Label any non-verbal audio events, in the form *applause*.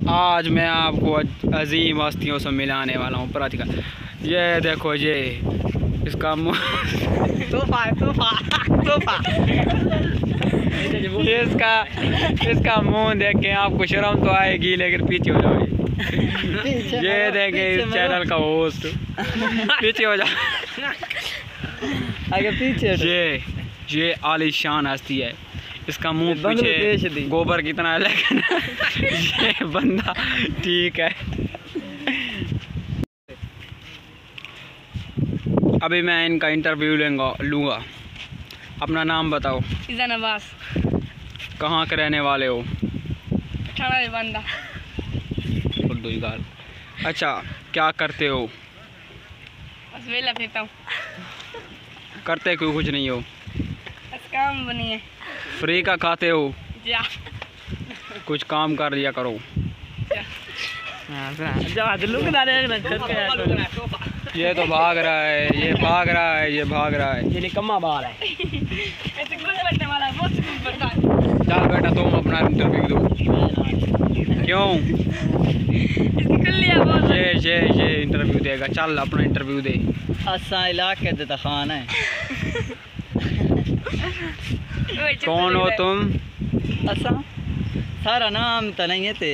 आज मैं आपको अजीम हस्तियों से मिलाने वाला हूँ प्रतिका ये देखो ये इसका मुँह *laughs* तोहफा तोहफा तोहफा। इसका इसका मुँह देख के आपको शर्म तो आएगी लेकिन पीछे हो जाओगे ये *laughs* देखे इस चैनल का होस्ट पीछे हो जाओ। आगे पीछे ये ये आलिशान हस्ती है। इसका मुँह पीछे गोबर कितना है। लेकिन ये बंदा ठीक है। अभी मैं इनका इंटरव्यू लूँगा लूँगा। अपना नाम बताओ। इज़ा नवास कहाँ के रहने वाले हो? बंदा। अच्छा क्या करते हो? बस वेला हूँ। करते क्यों कुछ नहीं हो? बस काम बनी है। फ्री का खाते हो? कुछ काम कर लिया करो। पे ये तो भाग रहा है ये भाग रहा है ये भाग रहा है। ये निकम्मा बाल है। है है। चल बेटा तुम अपना इंटरव्यू दो। क्यों? ये ये ये इंटरव्यू देगा। चल अपना इंटरव्यू दे। असा इलाके तो खान है। *laughs* कौन हो तुम? असा सारा नाम तो नहीं है ते।